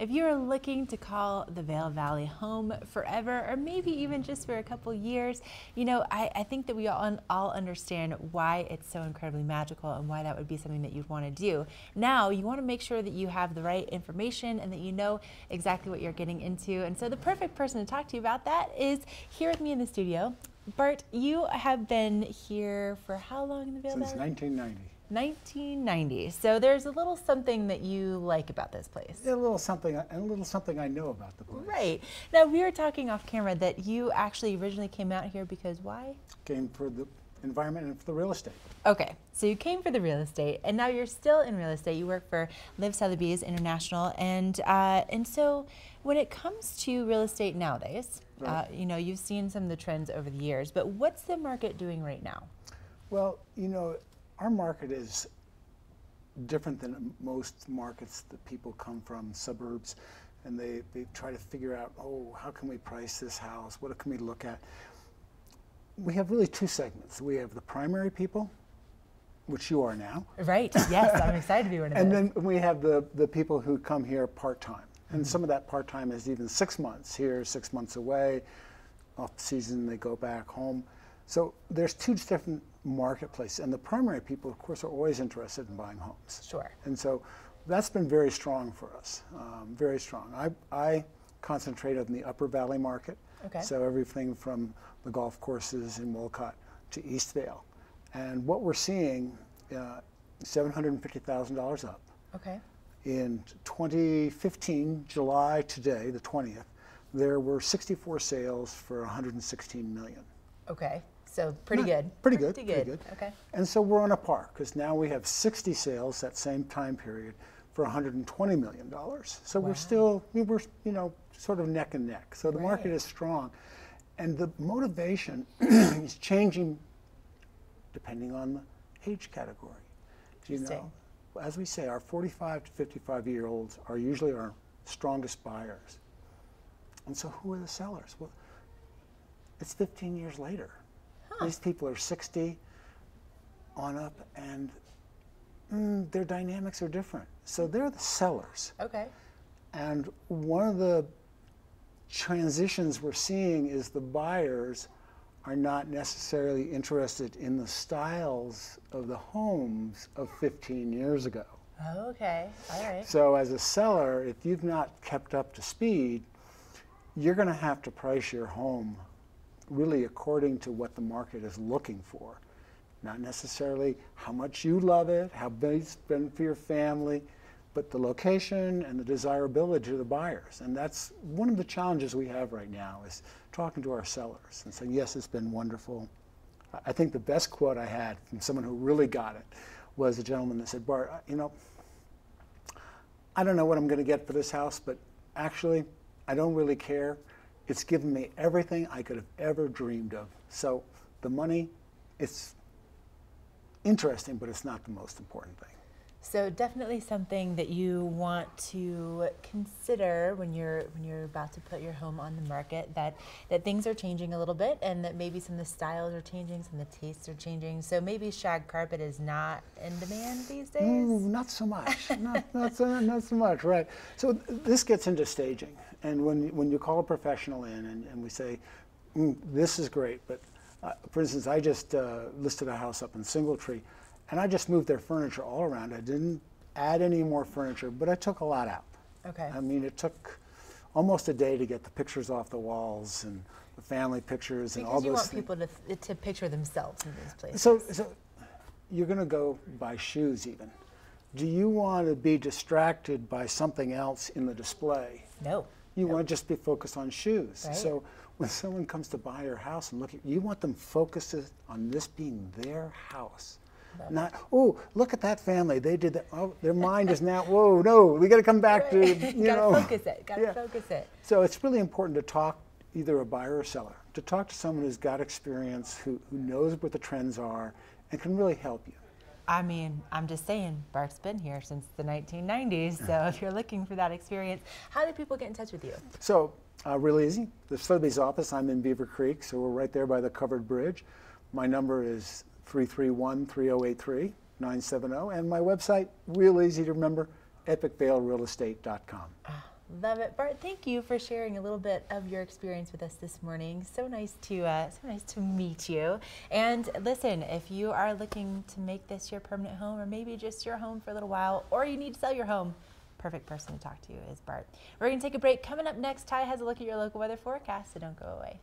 If you're looking to call the Vail Valley home forever, or maybe even just for a couple years, you know, I, I think that we all, all understand why it's so incredibly magical and why that would be something that you'd want to do. Now, you want to make sure that you have the right information and that you know exactly what you're getting into. And so the perfect person to talk to you about that is here with me in the studio. Bart, you have been here for how long in the Vail Since Valley? 1990. 1990. So there's a little something that you like about this place. A little something, and a little something I know about the place. Right. Now we were talking off camera that you actually originally came out here because why? Came for the environment and for the real estate. Okay, so you came for the real estate, and now you're still in real estate. You work for LIV Sotheby's International, and uh, and so when it comes to real estate nowadays, uh, you know you've seen some of the trends over the years, but what's the market doing right now? Well, you know, our market is different than most markets that people come from, suburbs, and they, they try to figure out, oh, how can we price this house? What can we look at? We have really two segments. We have the primary people, which you are now, Right. Yes, I'm excited to be one of and then we have the, the people who come here part time. And some of that part time is even six months here, six months away. Off season, they go back home. So there's two different marketplaces. And the primary people, of course, are always interested in buying homes. Sure. And so that's been very strong for us, um, very strong. I, I concentrate on the Upper Valley market. Okay. So everything from the golf courses in Wolcott to East Vail. And what we're seeing, uh, $750,000 up. Okay. In 2015, July today, the 20th, there were 64 sales for 116 million. Okay. So pretty Not- good. Pretty good. Pretty good. Okay. And so we're on a par because now we have 60 sales that same time period for 120 million dollars. So Wow. we're still we were you know sort of neck and neck. So the market is strong, and the motivation is changing depending on the age category. You know, as we say, our 45 to 55 year olds are usually our strongest buyers. And so who are the sellers? Well, it's 15 years later. These people are 60 on up, and mm, their dynamics are different. So they're the sellers. Okay. And one of the transitions we're seeing is the buyers are not necessarily interested in the styles of the homes of 15 years ago. Okay. All right. So as a seller, if you've not kept up to speed, you're going to have to price your home really according to what the market is looking for. Not necessarily how much you love it, how big it's been for your family, but the location and the desirability to the buyers. And that's one of the challenges we have right now is talking to our sellers and saying, yes, it's been wonderful. I- I think the best quote I had from someone who really got it was a gentleman that said, Bart, you know, I don't know what I'm going to get for this house, but actually, I don't really care. It's given me everything I could have ever dreamed of. So the money, it's interesting, but it's not the most important thing. So definitely something that you want to consider when you're when you're about to put your home on the market. That that things are changing a little bit, and that maybe some of the styles are changing, some of the tastes are changing. So maybe shag carpet is not in demand these days. Mm, not so much. not, not, so, not so much, right. So th- this gets into staging. And when, when you call a professional in and, and we say, mm, this is great, but uh, for instance, I just uh, listed a house up in Singletree, and I just moved their furniture all around. I didn't add any more furniture, but I took a lot out. Okay. I mean, it took almost a day to get the pictures off the walls and the family pictures and all those. Because you want things. people to to picture themselves in these places. So, so you're going to go buy shoes even. Do you want to be distracted by something else in the display? no. You want to just be focused on shoes. Right. So when someone comes to buy your house and look at you want them focused on this being their house. Not, oh, look at that family. They did that. Oh, their mind is now, whoa, no, we got to come back to, you gotta know. focus it. Gotta Yeah. focus it. So it's really important to talk either a buyer or seller, to talk to someone who's got experience, who, who knows what the trends are, and can really help you. I mean, I'm just saying, Bart's been here since the 1990s. So if you're looking for that experience, how do people get in touch with you? So, uh, really easy. The Sotheby's office, I'm in Beaver Creek, so we're right there by the covered bridge. My number is 331 3083 970, and my website, real easy to remember, epicvailrealestate.com. Love it, Bart. Thank you for sharing a little bit of your experience with us this morning. So nice to uh, so nice to meet you. And listen, if you are looking to make this your permanent home, or maybe just your home for a little while, or you need to sell your home, perfect person to talk to is Bart. We're going to take a break. Coming up next, Ty has a look at your local weather forecast, so don't go away.